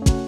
Bye.